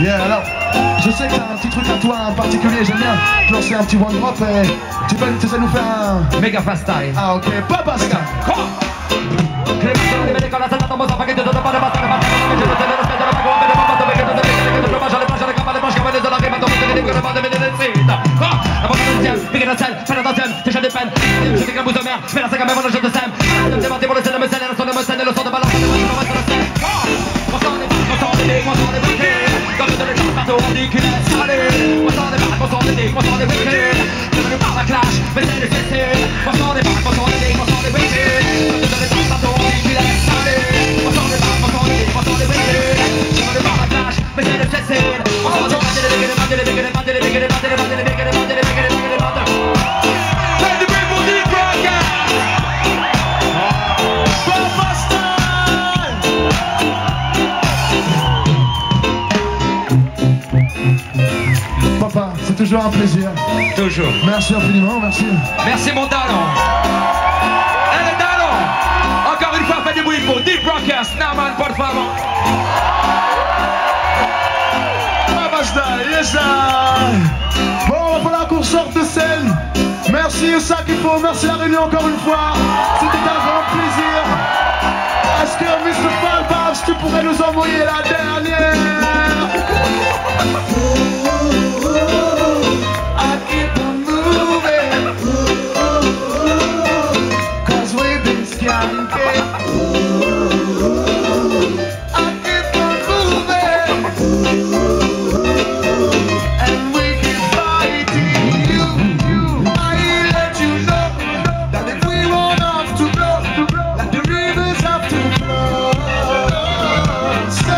Yeah, alors, je sais que t'as un petit truc à toi en particulier, j'aime bien te lancer un petit one drop et tu peux tu sais nous faire un... Mega fast time. Ah ok, pas What's all the toujours un plaisir. Toujours. Merci infiniment, merci. Merci mon talent. Allez, talent. Encore une fois, faites du bruit pour Deep Rockers. Naman, por favor. Bon, il va falloir qu'on sorte de scène. Merci au sac merci la réunion encore une fois. C'était un grand plaisir. Est-ce que Mr. Falbabs, tu pourrais nous envoyer la dernière monster.